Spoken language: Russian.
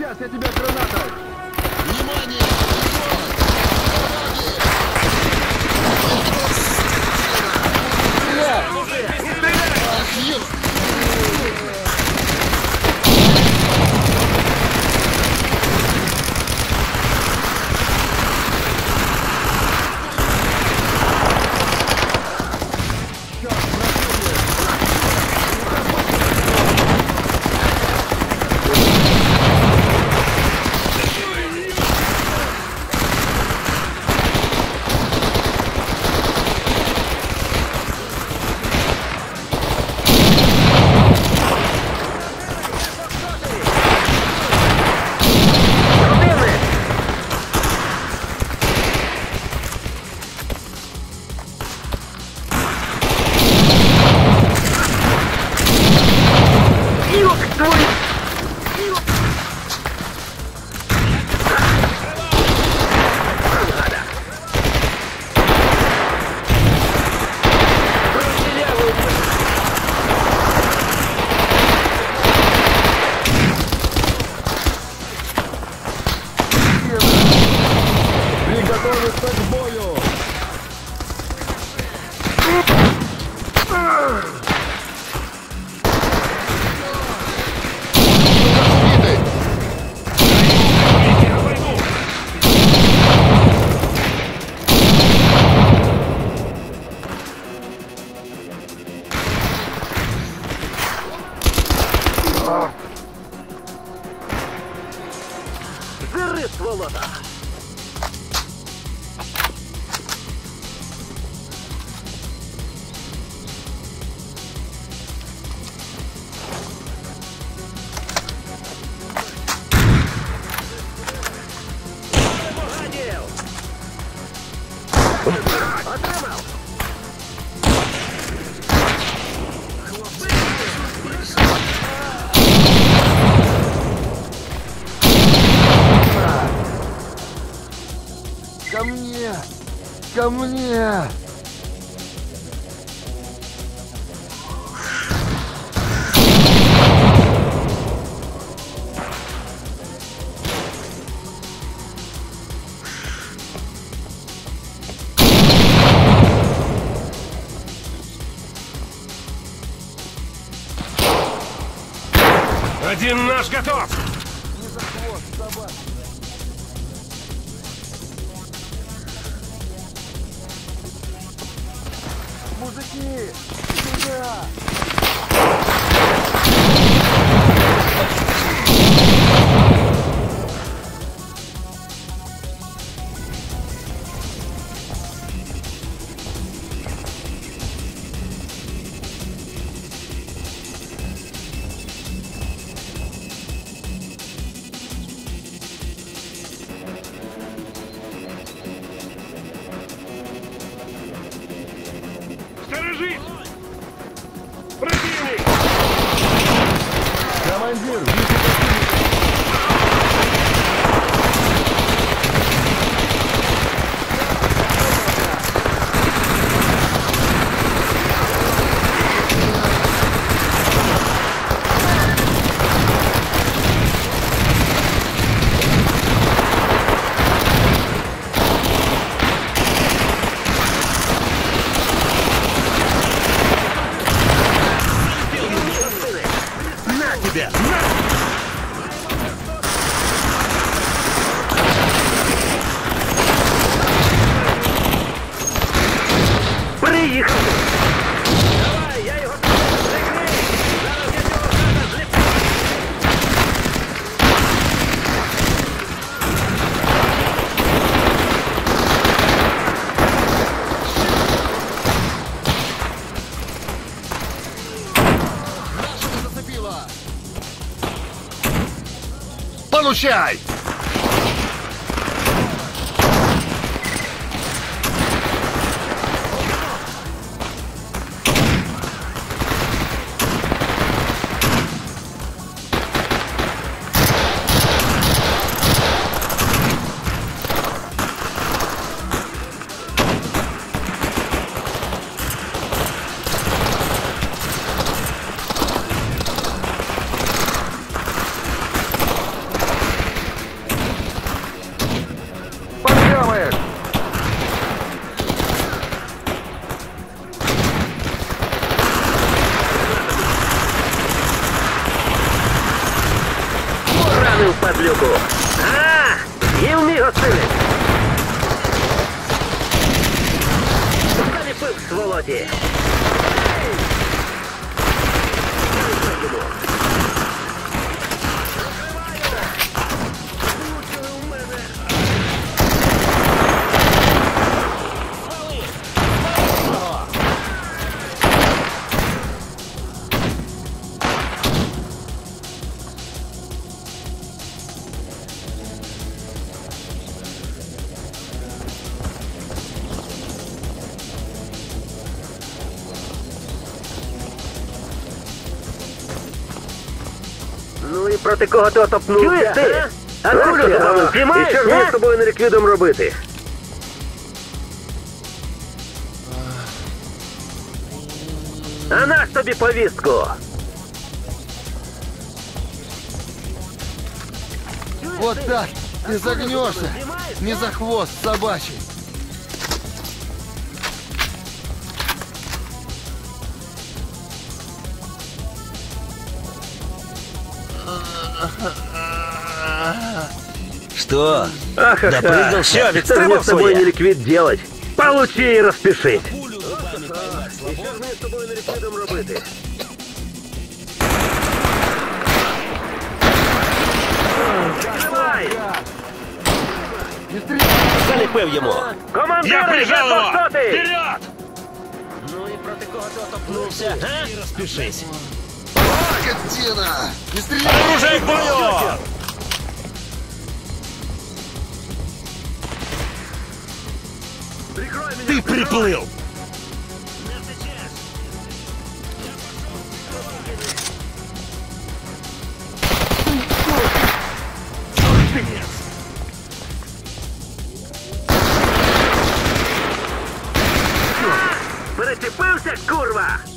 Сейчас я тебя гранатой! Внимание! まだ。Ко мне! Один наш готов! Мужики! Сюда! Сторожись! 500 reais. падлюку. А, їв мій гостинець. Заліпив сволоті. проти кого ти отопнувся? Чуєш ти? А кулю ти вам піймаєш? І що ж мені з тобою неліквідом робити? А наш тобі повістку? Вот так. Ты загнешься. Не за хвост собачий. Что? Ах, ах, Допрыгался? ах. Всё, Что мне отстрелал с тобой своя. неликвид делать? Получи и распишись. І що ж мені з тобою неліквідом робити? Давай! Не стреляй! Заліпив йому. Командири, Я прижал его! запасати! Вперед! Ну і проти кого ти отопнувся, га? І розпишись. Скотина! Не стреляй! Оружие к бою! Ты приплыл! Перечепився, курва!